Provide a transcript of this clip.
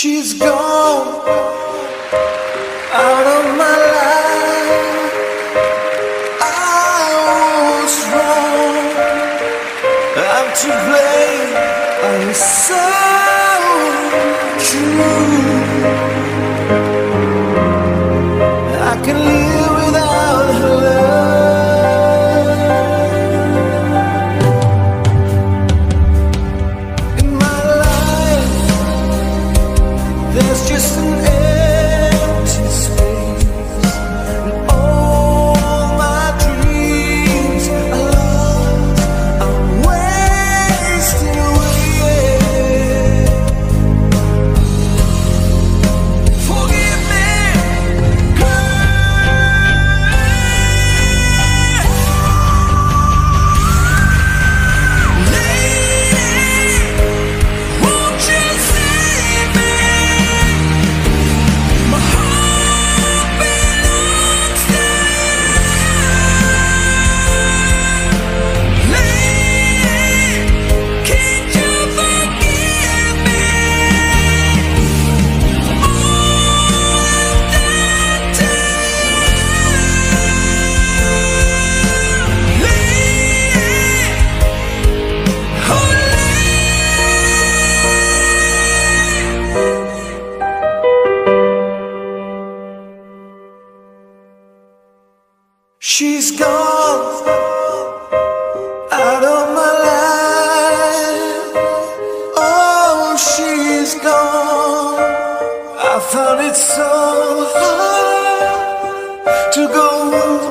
She's gone out of my life. I was wrong. I'm to blame. I'm so true. I can live. an. to go.